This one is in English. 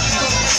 Let's go.